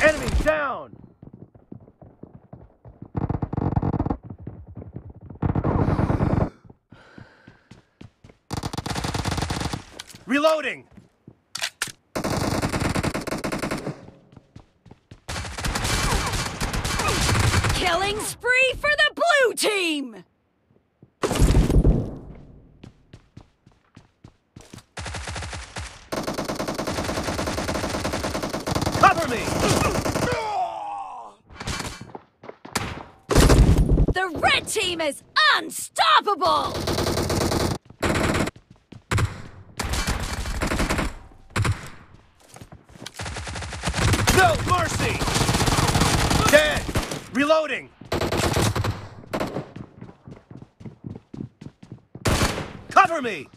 Enemy down! Reloading! Killing spree for the blue team! Cover me! The red team is unstoppable! No mercy! Dead! Reloading! Cover me!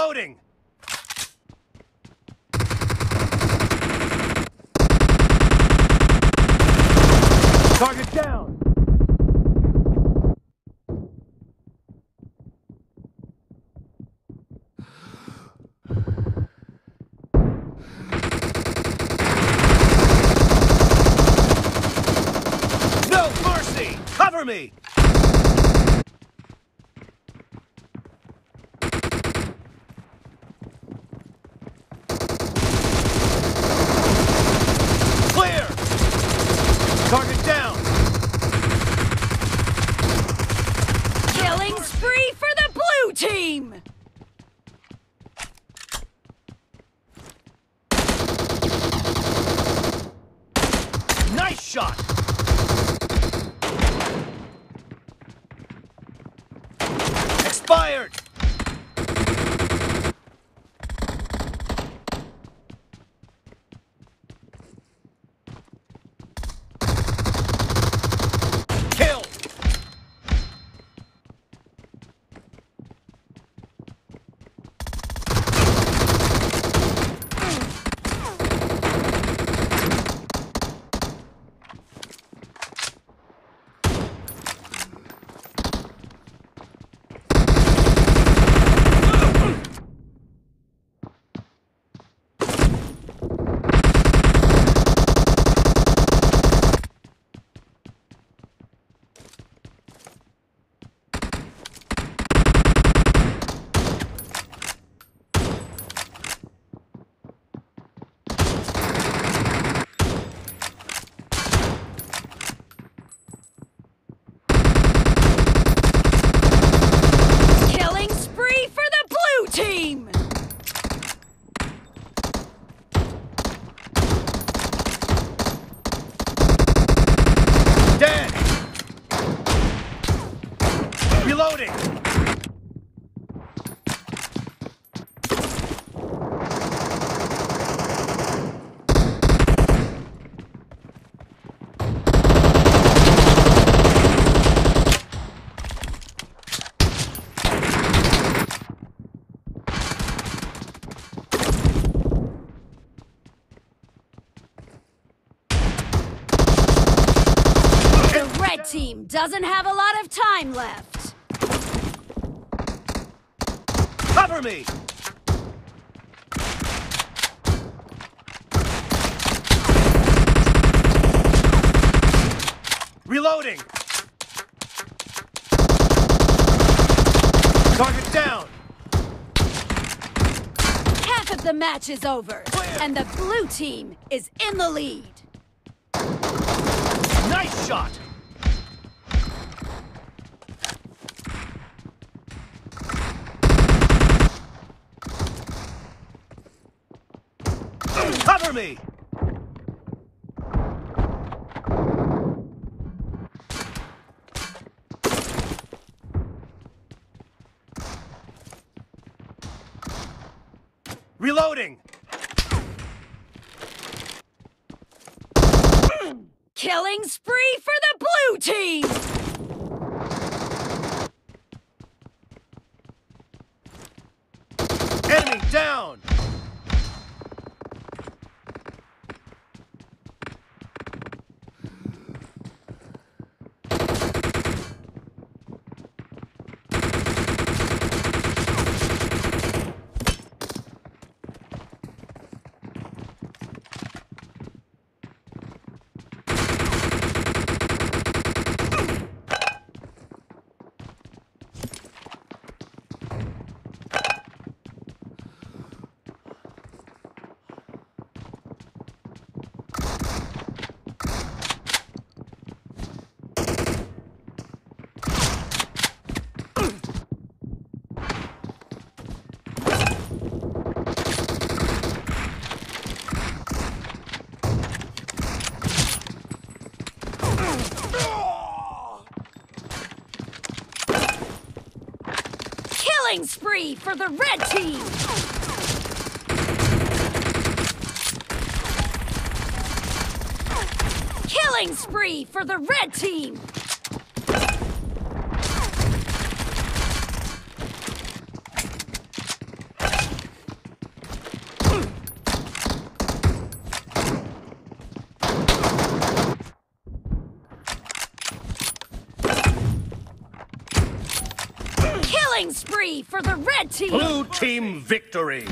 Reloading! Target down! No mercy! Cover me! Clear! Target down! Killing spree for the blue team! Nice shot! Expired! Kill! Killing spree for the blue team! Dead! Reloading! The red team doesn't have a lot of time left. Cover me! Reloading! Target down! Half of the match is over, and the blue team is in the lead. Nice shot! Me! Reloading! Killing spree for the blue team! Enemy down! Killing spree for the red team! Killing spree for the red team! Killing spree for the red team! Blue team victory!